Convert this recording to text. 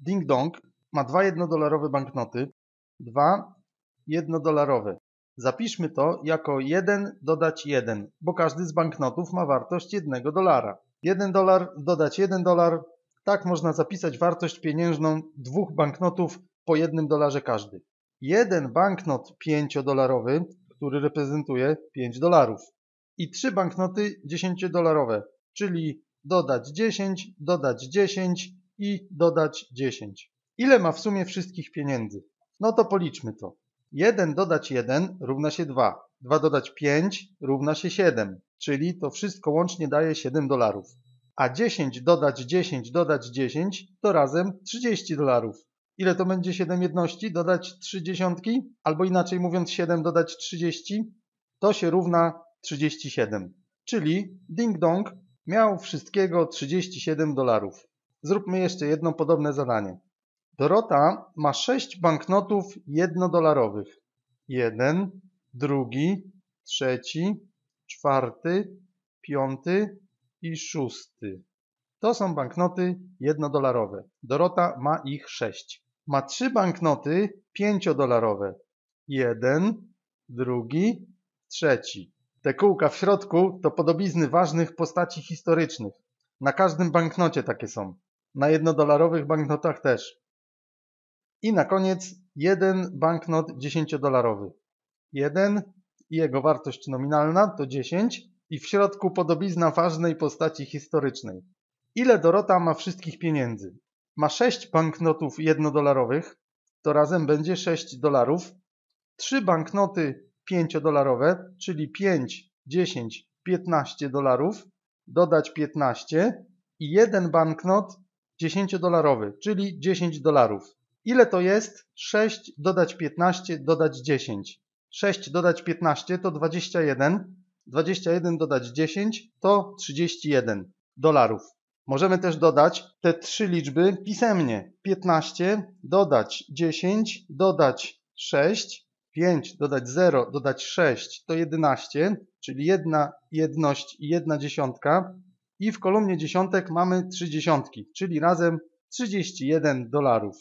Ding Dong ma dwa jednodolarowe banknoty, dwa jednodolarowe. Zapiszmy to jako 1 dodać 1, bo każdy z banknotów ma wartość 1 dolara. 1 dolar dodać 1 dolar, tak można zapisać wartość pieniężną dwóch banknotów po 1 dolarze każdy. Jeden banknot 5-dolarowy, który reprezentuje 5 dolarów i trzy banknoty 10-dolarowe, czyli dodać 10, dodać 10 i dodać 10. Ile ma w sumie wszystkich pieniędzy? No to policzmy to. 1 dodać 1 równa się 2. 2 dodać 5 równa się 7, czyli to wszystko łącznie daje 7 dolarów. A 10 dodać 10 dodać 10 to razem 30 dolarów. Ile to będzie 7 jedności dodać 3 dziesiątki? Albo inaczej mówiąc 7 dodać 30? To się równa 37. Czyli Ding Dong miał wszystkiego 37 dolarów. Zróbmy jeszcze jedno podobne zadanie. Dorota ma 6 banknotów jednodolarowych. Jeden, drugi, trzeci, czwarty, piąty i szósty. To są banknoty jednodolarowe. Dorota ma ich 6. Ma trzy banknoty pięciodolarowe. Jeden, drugi, trzeci. Te kółka w środku to podobizny ważnych postaci historycznych. Na każdym banknocie takie są. Na jednodolarowych banknotach też. I na koniec jeden banknot 10-dolarowy. Jeden i jego wartość nominalna to 10 i w środku podobizna ważnej postaci historycznej. Ile Dorota ma wszystkich pieniędzy? Ma 6 banknotów jednodolarowych, to razem będzie 6 dolarów. 3 banknoty 5-dolarowe, czyli 5, 10, 15 dolarów, dodać 15 i jeden banknot 10-dolarowy, czyli 10 dolarów. Ile to jest? 6 dodać 15 dodać 10. 6 dodać 15 to 21. 21 dodać 10 to 31 dolarów. Możemy też dodać te trzy liczby pisemnie. 15 dodać 10 dodać 6, 5 dodać 0 dodać 6 to 11, czyli jedna jedność i jedna dziesiątka. I w kolumnie dziesiątek mamy trzy dziesiątki, czyli razem 31 dolarów.